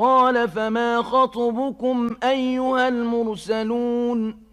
قال فما خطبكم أيها المرسلون